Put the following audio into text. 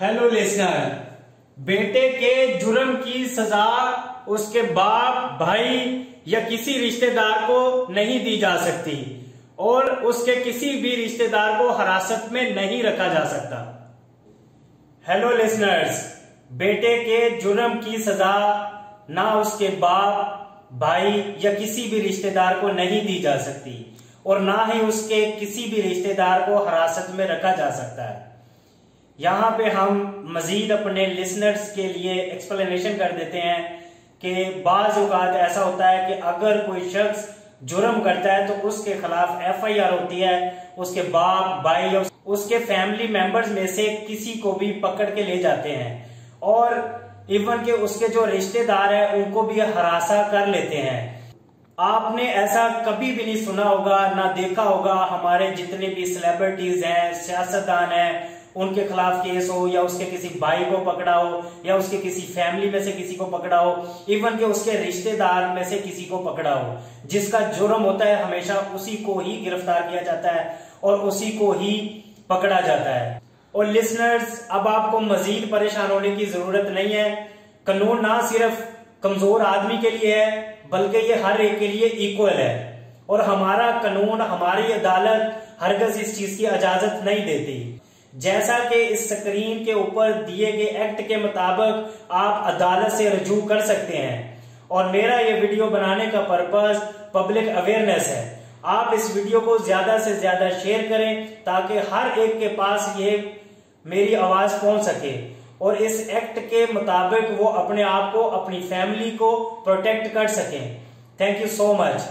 Hello listener बेटे के जुर्म की सजा उसके बाप, भाई या किसी रिश्तेदार को नहीं दी जा सकती और उसके किसी भी रिश्तेदार को हिरासत में नहीं रखा जा सकता। हेलो लिसनर्स बेटे के जुर्म की सजा ना उसके बाप, भाई या किसी भी रिश्तेदार को नहीं दी जा सकती और ना ही उसके किसी भी रिश्तेदार को हिरासत में रखा जा सकता है। यहाँ पे हम मजीद अपने लिसनर्स के लिए एक्सप्लेनेशन कर देते हैं कि बाज ऐसा होता है कि अगर कोई शख्स जुर्म करता है तो उसके खिलाफ एफआईआर होती है, उसके बाप, भाई या उसके फैमिली मेंबर्स में से किसी को भी पकड़ के ले जाते हैं। और इवन के उसके जो रिश्तेदार है, उनको भी हरासा कर लेते हैं। आपने ऐसा कभी भी नहीं सुना होगा, ना देखा होगा, हमारे जितने भी सेलिब्रिटीज हैं, सियासतदान हैं उनके खिलाफ केस हो, या उसके किसी भाई को पकड़ा हो या उसके किसी फैमिली में से किसी को पकड़ा हो इवन के उसके रिश्तेदार में से किसी को पकड़ा हो जिसका जुर्म होता है, हमेशा उसी को ही गिरफ़्तार किया जाता है और उसी को ही पकड़ा जाता है। और लिसनर्स अब आपको मजीद परेशान होने की ज़रूरत नहीं है। कानून ना सिर्फ़ कमज़ोर आदमी के लिए है, बल्कि ये हर एक के लिए इक्वल है। और हमारा कानून, हमारी अदालत हरगज इस चीज़ की इजाज़त नहीं देती। जैसा कि इस स्क्रीन के ऊपर दिए गए एक्ट के मुताबिक आप अदालत से रजू कर सकते हैं। और मेरा ये वीडियो बनाने का पर्पज पब्लिक अवेयरनेस है। आप इस वीडियो को ज़्यादा से ज़्यादा शेयर करें ताकि हर एक के पास ये मेरी आवाज़ पहुँच सके। और इस एक्ट के मुताबिक वो अपने आप को, अपनी फैमिली को प्रोटेक्ट कर सकें। Thank you so much